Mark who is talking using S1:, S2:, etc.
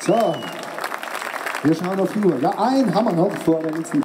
S1: So, wir schauen auf die Uhr. Ja, ein Hammer noch vor der nächsten